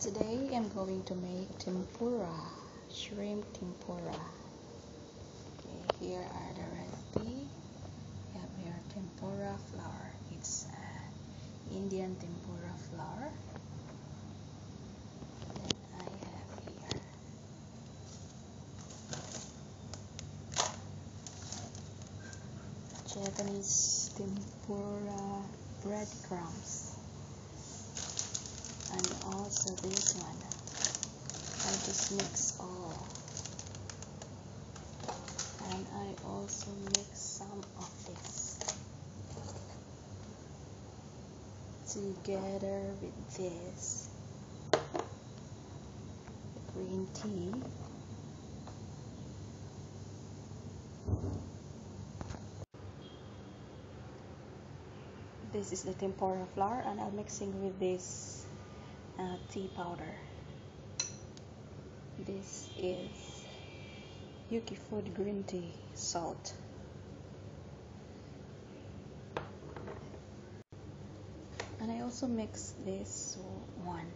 Today I'm going to make tempura, shrimp tempura. Okay, here are the recipe. We have here tempura flour. It's uh, Indian tempura flour. Then I have here Japanese tempura breadcrumbs and also this one. I just mix all. And I also mix some of this together with this green tea. This is the tempura flour and I'm mixing with this uh, tea powder. This is Yuki Food green tea salt. And I also mix this one.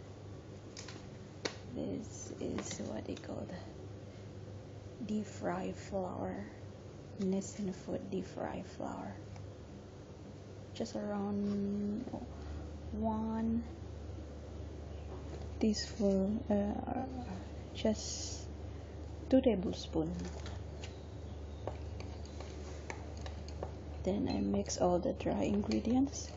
This is what they call the deep fry flour Nissin Food deep fry flour. Just around one teaspoon uh, just two tablespoon. Then I mix all the dry ingredients.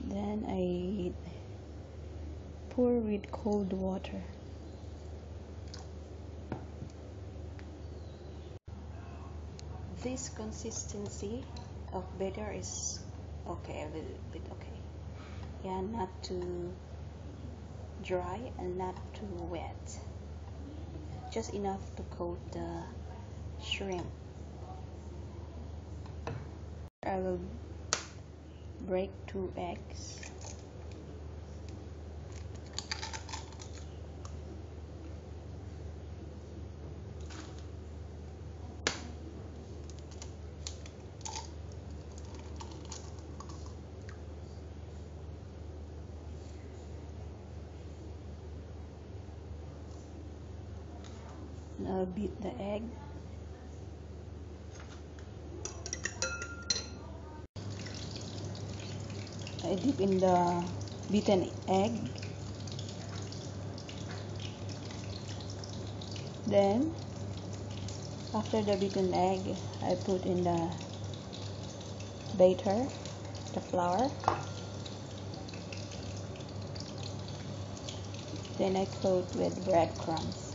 Then I pour with cold water this consistency of batter is okay a little bit okay. Yeah not too dry and not too wet. Just enough to coat the shrimp. I will break two eggs Uh, I'll beat the egg. I dip in the beaten egg. Then after the beaten egg I put in the batter the flour. Then I coat with breadcrumbs